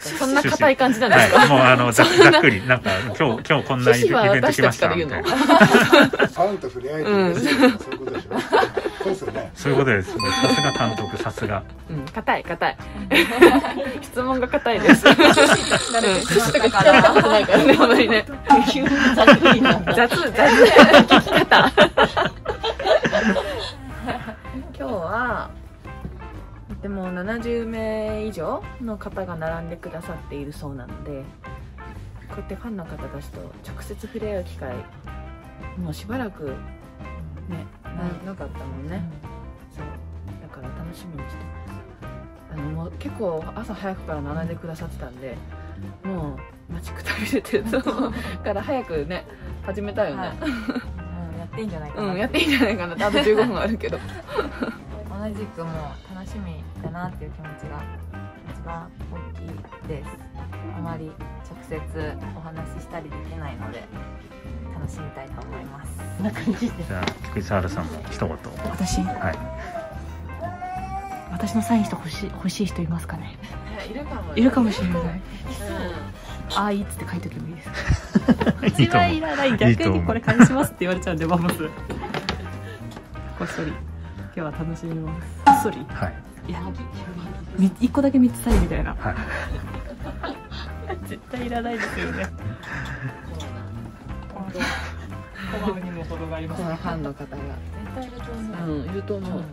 そんな硬い感じなんですか、はい、もうあのざ ざっくりなんか今日今日こんなイベント来ましたみたいな。ファンと触れ合そういうことでしょ。そうですよねそういうことですさすが監督さすが。うん硬い硬い。質問が硬いです。うん。趣旨とか聞かれたことないからねあまりね。雑雑。聞き方70名以上の方が並んでくださっているそうなのでこうやってファンの方たちと直接触れ合う機会もうしばらくねななかったもんね、そう。だから楽しみにしてます。あのもう結構朝早くから並んでくださってたんでもう待ちくたびれてると思 うから早くね始めたいよね、はい。うんやっていいんじゃないかなうんやっていいんじゃないかなって。あと15分あるけど。同じくもう楽しみだなっていう気持ちが一番大きいです。あまり直接お話ししたりできないので楽しみたいと思います。こんな感じでじゃあ菊池原さんも一言。私？はい。私のサインして欲しい欲しい人いますかね？いるかもいるかもしれない。うん。ああいいっつって書いとけばいいですう。いらない。逆にこれ返しますって言われちゃうんでママス。こっそり。今日は楽しみます。こっそりはい。いやみ一個だけ3つサインみたいな。はい。絶対いらないですよね。小顔にも程がありまこのファンの方が。絶対いると思う。うんいると思う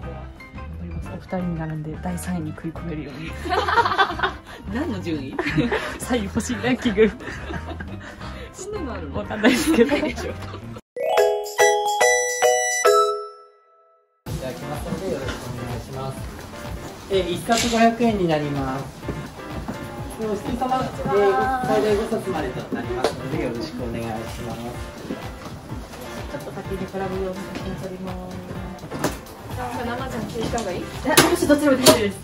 お二人に並んで第3位に食い込めるように。何の順位？サイン欲しいランキング。そんなのあるわかんないですけどいただきますのでよろしくお願いします。えー、一冊500円になります。お好き様、えー、最大5冊までとなりますのでよろしくお願いします。ちょっと先に比べようと写真撮ります。生ちゃん聞いた方がいいもしどっちでも大丈夫です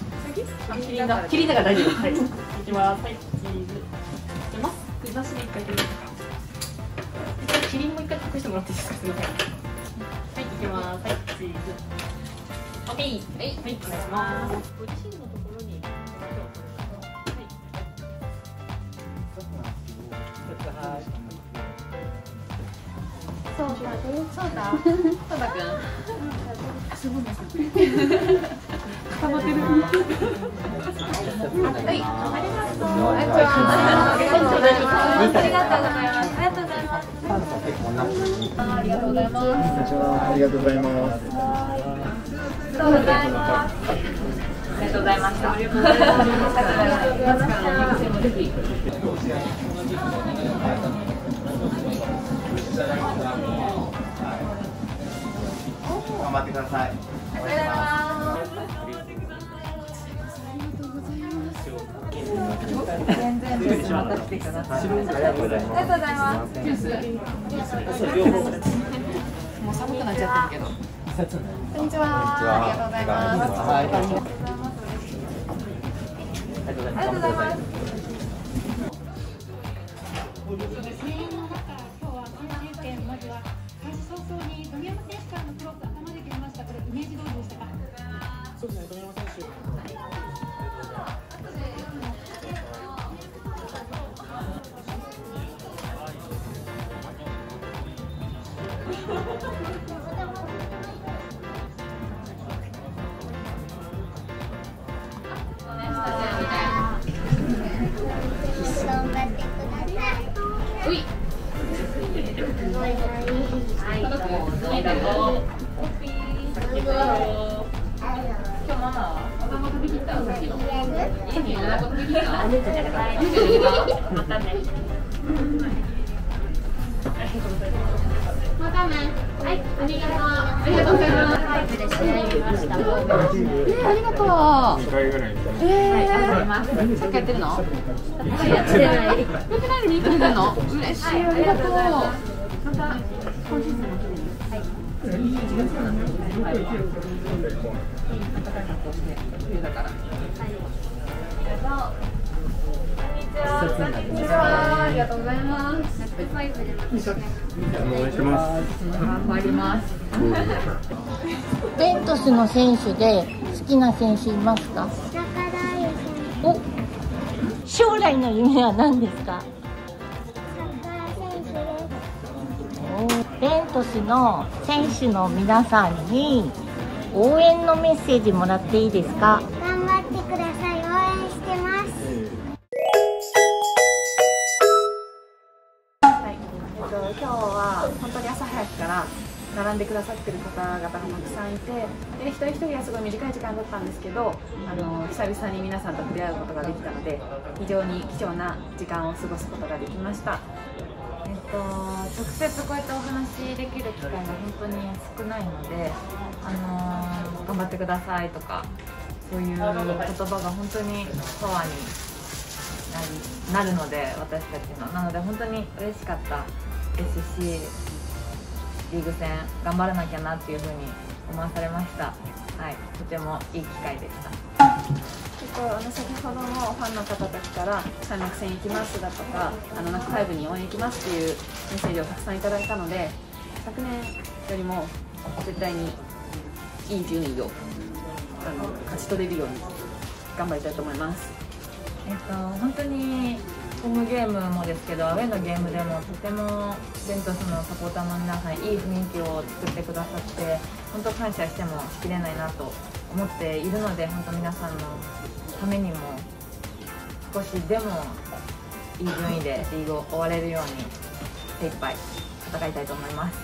キリンがキリンだから大丈夫はいいきますはいチーズいきますなしで一回でいいですかキリンも一回隠してもらっていいですかすみませんはいいきますはいチーズオッケーはい。はいお願いしますご自身のところにそうだそうだそうだくんはいありがとうありがとうございます。ありがとうございますありがとうございます。ありがとうございますありがとうございますありがとうございます全然ですまた来てくださいありがとうございますありがとうございます。もう寒くなっちゃってるけど。こんにちは。ありがとうございます。はいありがとうございます。声援の中、今日は、まずは開始早々に富山選手からのクロス頭で決めました。これイメージ通りまたね。はい、ありがとう。ありがとうございます。えありがとう。えー、さっきやってるの？やってない。やってないのにいつもやってんの？嬉しいありがとう。また今シーズンも来てね。はい。はい。暖かい格好して冬だから。は。こんにちは。ありがとうございます。お願いします。頑張ります。ベントスの選手で好きな選手いますか？お将来の夢は何ですか？ベントスの選手の皆さんに応援のメッセージもらっていいですか？と、今日は本当に朝早くから並んでくださってる方々がたくさんいてで一人一人はすごい短い時間だったんですけどあの久々に皆さんと触れ合うことができたので非常に貴重な時間を過ごすことができました。えっと、直接こうやってお話しできる機会が本当に少ないので、あの頑張ってくださいとかそういう言葉が本当にパワーになりなるので私たちのなので本当に嬉しかったですしリーグ戦頑張らなきゃなっていうふうに思わされました。はい。とてもいい機会でした。結構あの先ほどのファンの方たちから開幕戦行きますだとかあのナックファイブに応援行きますっていうメッセージをたくさんいただいたので昨年よりも絶対にいい順位をあの勝ち取れるように頑張りたいと思います。えっと本当にホームゲームもですけどアウェーのゲームでもとてもベントスのサポーターの皆さんいい雰囲気を作ってくださって本当感謝してもしきれないなと思っているので本当皆さんのためにも少しでもいい順位でリーグを終われるように精一杯戦いたいと思います。